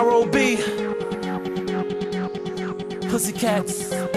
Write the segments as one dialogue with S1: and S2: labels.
S1: R.O.B. Pussycats.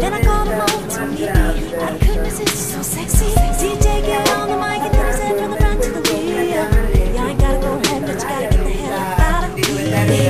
S2: Then I called him over to meet me. Oh, I couldn't resist. so sexy. DJ, get on the mic and then from the front to the rear. Yeah, I ain't gotta go ahead, but you gotta get the hell out of here.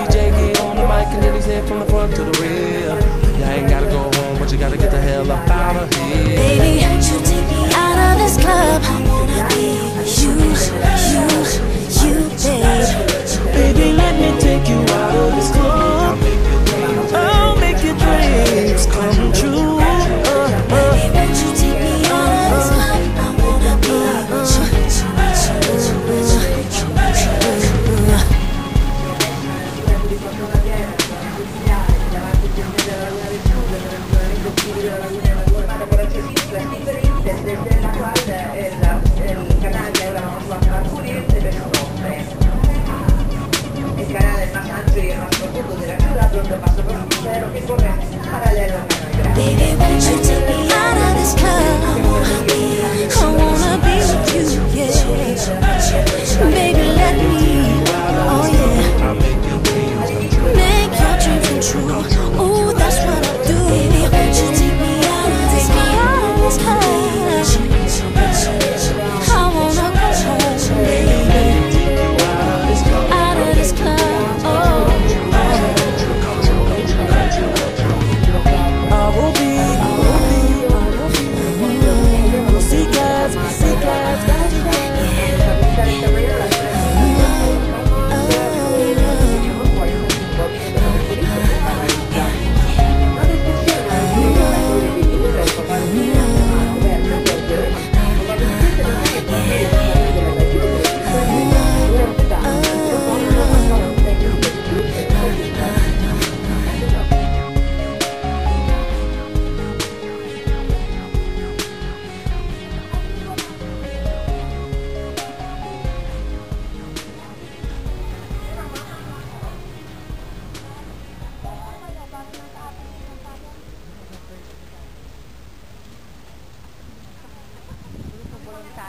S1: it from the front to the rear. You ain't gotta go home, but you gotta get the hell up out of here.
S2: Baby, you take me out of this club. Vive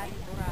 S2: Ari Durán.